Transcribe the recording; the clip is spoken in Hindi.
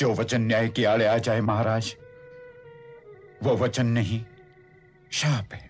जो वचन न्याय के आड़े आ जाए महाराज वो वचन नहीं शाप है।